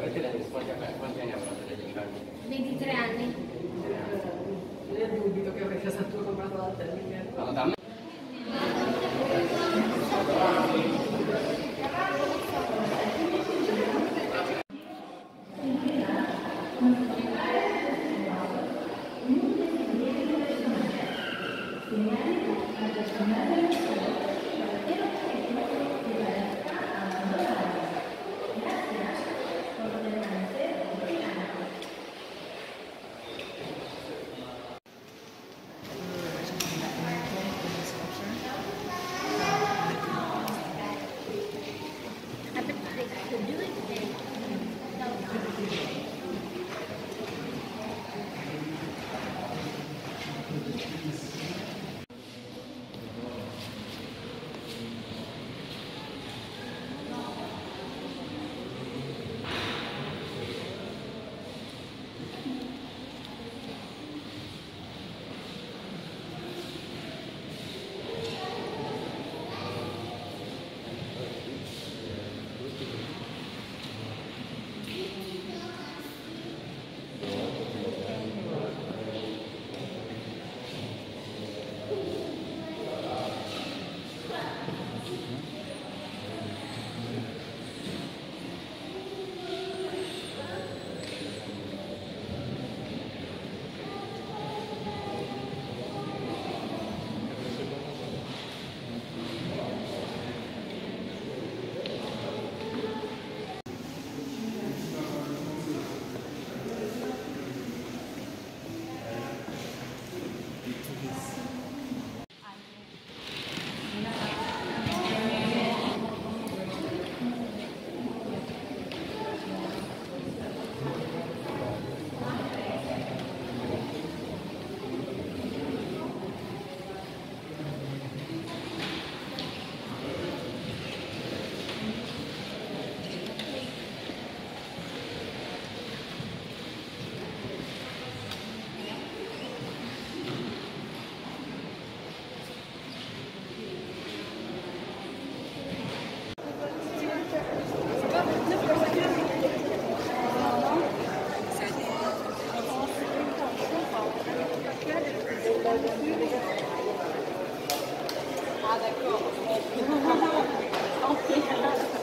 Quanti anni ha fatto degli infanti? 23 anni. Eh, io dubito che avrei stato comprato la tecnica. Yeah.